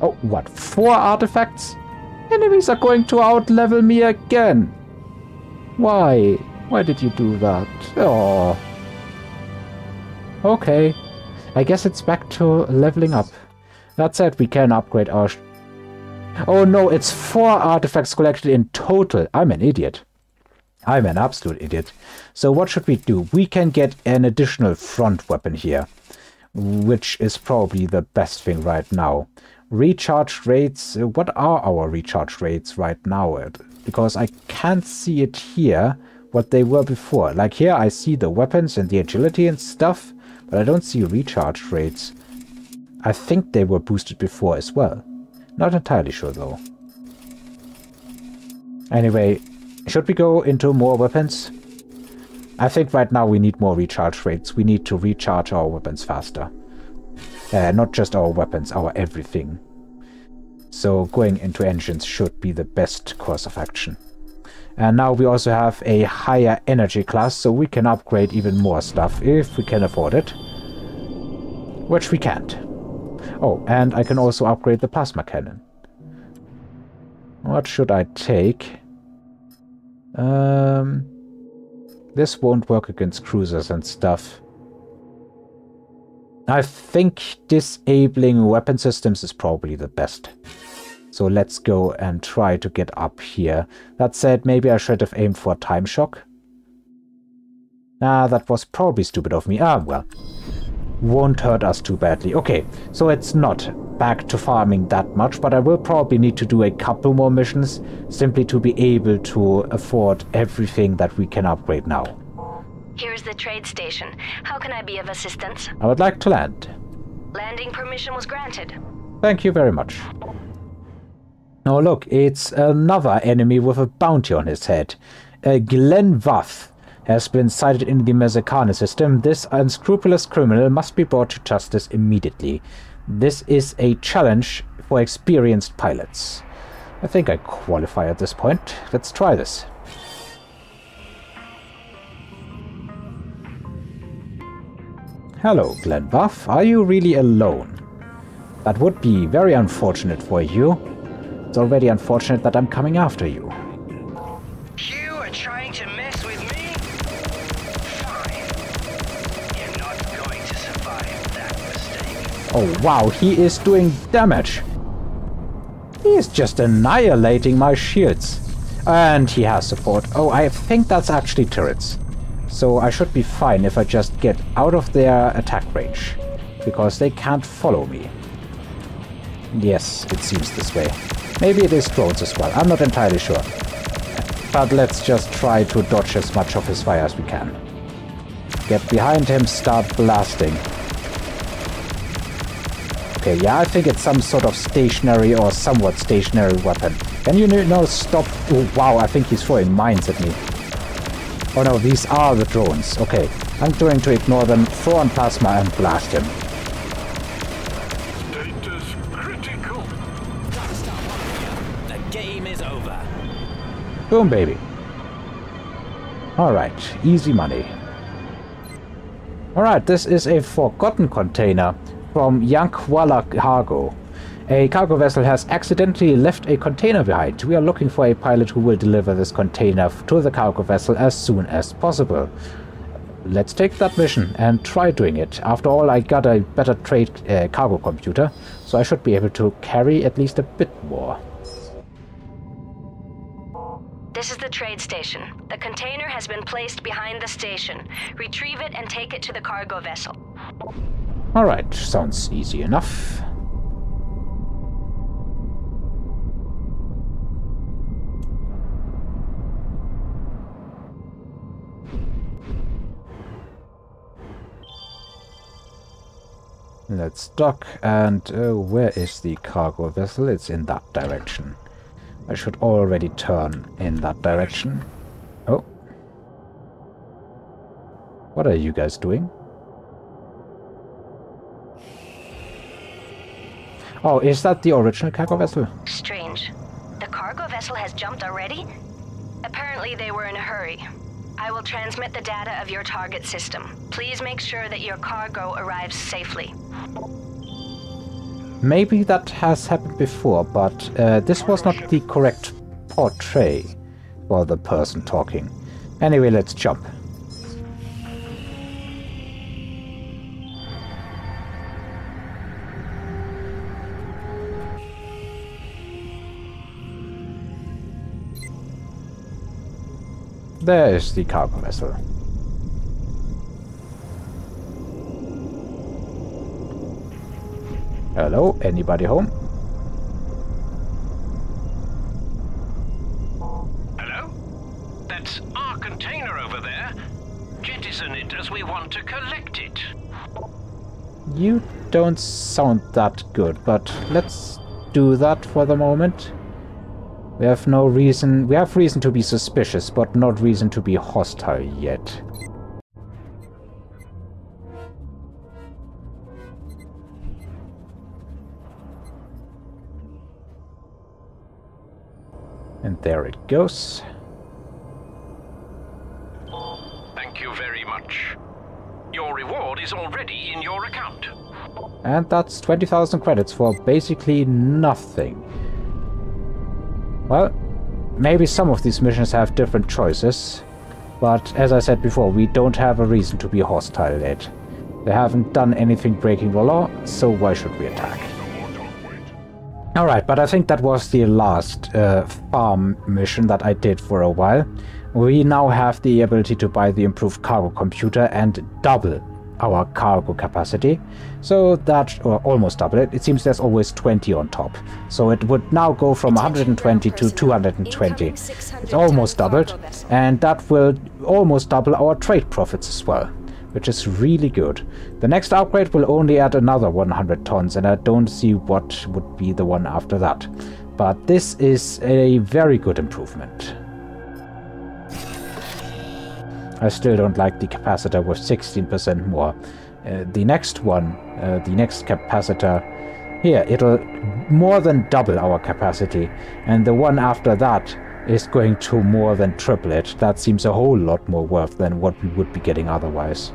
Oh, what? Four artifacts? Enemies are going to outlevel me again. Why? Why did you do that? Oh. Okay. I guess it's back to leveling up. That said, we can upgrade our... oh no, it's four artifacts collected in total. I'm an idiot. I'm an absolute idiot. So what should we do? We can get an additional front weapon here, which is probably the best thing right now. Recharge rates, uh, what are our recharge rates right now? Because I can't see it here, what they were before. Like here I see the weapons and the agility and stuff, but I don't see recharge rates. I think they were boosted before as well. Not entirely sure though. Anyway, should we go into more weapons? I think right now we need more recharge rates. We need to recharge our weapons faster. Uh, not just our weapons, our everything. So going into engines should be the best course of action. And now we also have a higher energy class, so we can upgrade even more stuff if we can afford it. Which we can't. Oh, and I can also upgrade the plasma cannon. What should I take? Um, this won't work against cruisers and stuff. I think disabling weapon systems is probably the best. So let's go and try to get up here. That said, maybe I should have aimed for Time Shock. Ah, that was probably stupid of me. Ah, well won't hurt us too badly. Okay, so it's not back to farming that much, but I will probably need to do a couple more missions simply to be able to afford everything that we can upgrade now. Here's the trade station. How can I be of assistance? I would like to land. Landing permission was granted. Thank you very much. Oh look, it's another enemy with a bounty on his head. Uh, Glenn Wath has been sighted in the Mazikane system, this unscrupulous criminal must be brought to justice immediately. This is a challenge for experienced pilots. I think I qualify at this point. Let's try this. Hello, Glenn Buff. Are you really alone? That would be very unfortunate for you. It's already unfortunate that I'm coming after you. You are trying to mess with me? Fine. You're not going to survive that mistake. Oh wow, he is doing damage. He is just annihilating my shields. And he has support. Oh, I think that's actually turrets. So I should be fine if I just get out of their attack range. Because they can't follow me. Yes, it seems this way. Maybe it is drones as well. I'm not entirely sure. But let's just try to dodge as much of his fire as we can. Get behind him, start blasting. Okay, yeah, I think it's some sort of stationary or somewhat stationary weapon. Can you know stop? Oh, wow, I think he's throwing mines at me. Oh no, these are the drones. Okay, I'm going to ignore them, throw on plasma and blast him. Status critical. The game is over. Boom, baby. Alright, easy money. Alright, this is a forgotten container from Yankwala Cargo. A cargo vessel has accidentally left a container behind. We are looking for a pilot who will deliver this container to the cargo vessel as soon as possible. Let's take that mission and try doing it. After all, I got a better trade uh, cargo computer, so I should be able to carry at least a bit more. This is the trade station. The container has been placed behind the station. Retrieve it and take it to the cargo vessel. Alright, sounds easy enough. Let's dock, and uh, where is the cargo vessel? It's in that direction. I should already turn in that direction. Oh. What are you guys doing? Oh, is that the original cargo vessel? Strange. The cargo vessel has jumped already? Apparently they were in a hurry. I will transmit the data of your target system. Please make sure that your cargo arrives safely. Maybe that has happened before, but uh, this was not the correct portray for the person talking. Anyway, let's jump. There is the cargo vessel. Hello, anybody home? Hello? That's our container over there. Jettison it as we want to collect it. You don't sound that good, but let's do that for the moment. We have no reason... We have reason to be suspicious, but not reason to be hostile yet. And there it goes. Thank you very much. Your reward is already in your account. And that's 20,000 credits for basically nothing. Well, maybe some of these missions have different choices. But as I said before, we don't have a reason to be hostile yet. They haven't done anything breaking the law, so why should we attack? Alright, but I think that was the last uh, farm mission that I did for a while. We now have the ability to buy the improved cargo computer and double our cargo capacity. So that, or almost double it, it seems there's always 20 on top. So it would now go from 120 to 220. It's almost doubled, and that will almost double our trade profits as well which is really good. The next upgrade will only add another 100 tons, and I don't see what would be the one after that. But this is a very good improvement. I still don't like the capacitor with 16% more. Uh, the next one, uh, the next capacitor, here, it'll more than double our capacity. And the one after that is going to more than triple it. That seems a whole lot more worth than what we would be getting otherwise.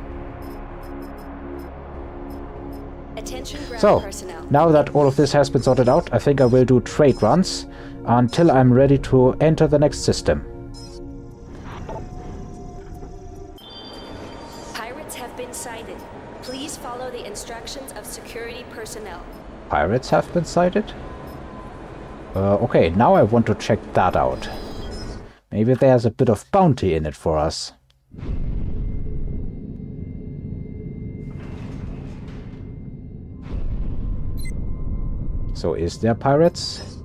So, now that all of this has been sorted out, I think I will do trade runs until I'm ready to enter the next system. Follow the instructions of security personnel. Pirates have been sighted? Uh, okay, now I want to check that out. Maybe there's a bit of bounty in it for us. So is there pirates?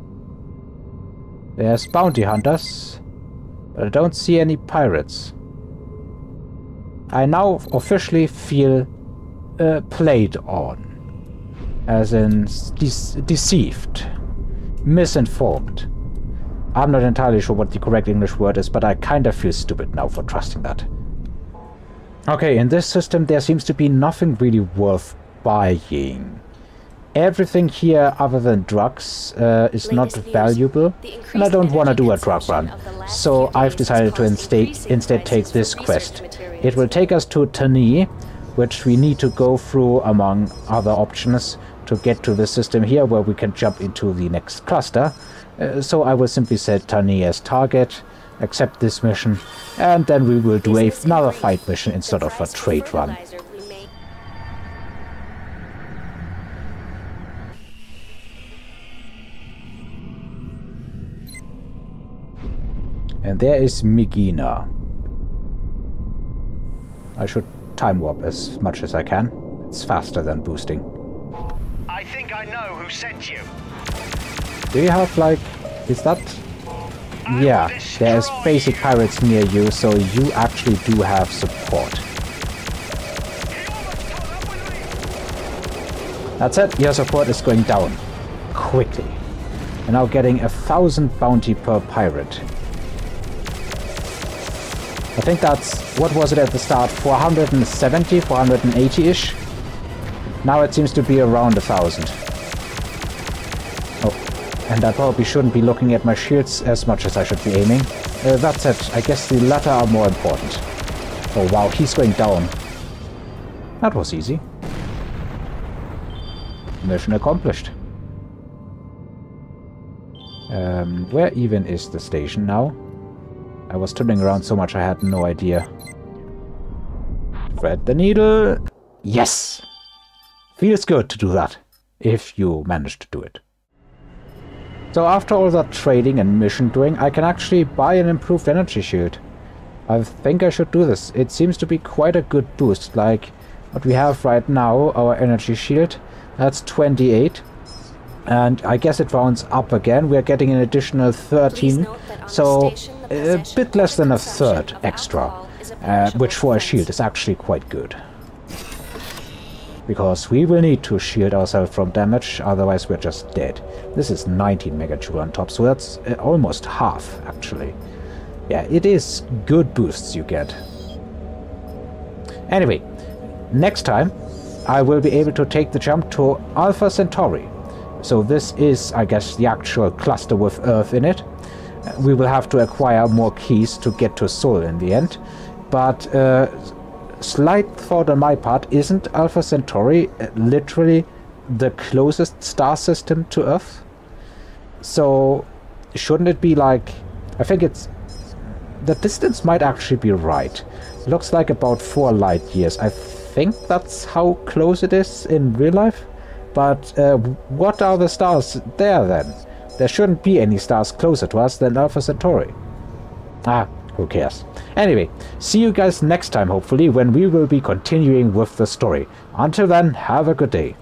There's bounty hunters, but I don't see any pirates. I now officially feel uh, played on. As in de deceived, misinformed. I'm not entirely sure what the correct English word is, but I kinda feel stupid now for trusting that. Okay, in this system there seems to be nothing really worth buying everything here other than drugs uh, is not valuable and I don't want to do a drug run. So I've decided to instead, instead take this quest. It will take us to Tani, which we need to go through among other options to get to the system here where we can jump into the next cluster. Uh, so I will simply set Tani as target, accept this mission, and then we will do another fight mission instead of a trade run. And there is Migina. I should time warp as much as I can. It's faster than boosting. I think I know who sent you. Do you have like... Is that... Yeah, there's basic pirates near you, so you actually do have support. That's it, your support is going down. Quickly. You're now getting a thousand bounty per pirate. I think that's, what was it at the start, 470, 480-ish? Now it seems to be around a thousand. Oh, and I probably shouldn't be looking at my shields as much as I should be aiming. Uh, that said, I guess the latter are more important. Oh wow, he's going down. That was easy. Mission accomplished. Um, where even is the station now? I was turning around so much I had no idea. Thread the needle. Yes! Feels good to do that, if you manage to do it. So after all that trading and mission doing, I can actually buy an improved energy shield. I think I should do this. It seems to be quite a good boost, like what we have right now, our energy shield. That's 28. And I guess it rounds up again. We're getting an additional 13. So a bit less than a third extra. Uh, which for a shield is actually quite good. Because we will need to shield ourselves from damage, otherwise we're just dead. This is 19 megajoule on top, so that's uh, almost half, actually. Yeah, it is good boosts you get. Anyway, next time I will be able to take the jump to Alpha Centauri. So this is, I guess, the actual cluster with Earth in it. We will have to acquire more keys to get to Sol in the end. But uh, slight thought on my part, isn't Alpha Centauri uh, literally the closest star system to Earth? So shouldn't it be like... I think it's... The distance might actually be right. looks like about four light years. I think that's how close it is in real life. But uh, what are the stars there then? There shouldn't be any stars closer to us than Alpha Centauri. Ah, who cares? Anyway, see you guys next time hopefully when we will be continuing with the story. Until then, have a good day.